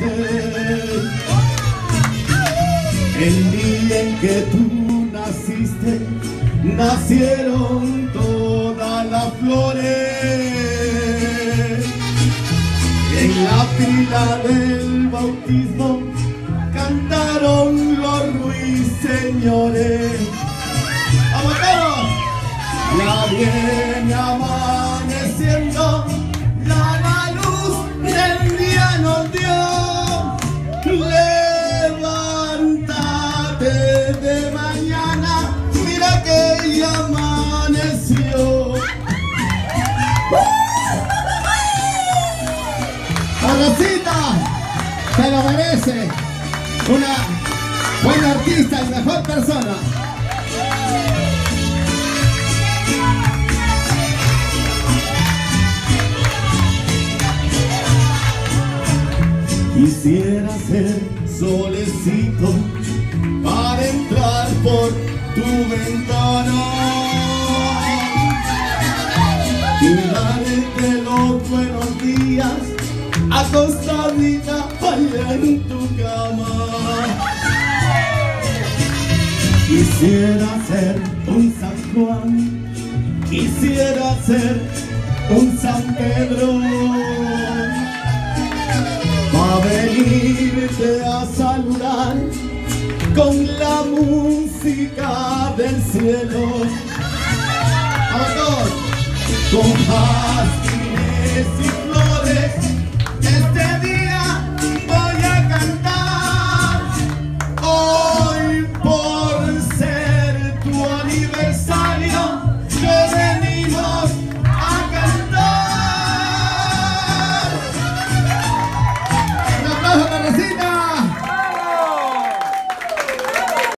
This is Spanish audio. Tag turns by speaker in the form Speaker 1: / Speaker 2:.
Speaker 1: El día en que tú naciste, nacieron todas las flores. En la fila del bautismo cantaron los ruiseñores. ¡Vamos todos! Ya viene Rosita, se lo merece. Una buena artista y mejor persona. Quisiera ser solecito para entrar por tu ventana y darte los buenos días acostadita allá en tu cama. Quisiera ser un San Juan, quisiera ser un San Pedro. A venirte a saludar con la música del cielo. ¡Vamos todos! Con y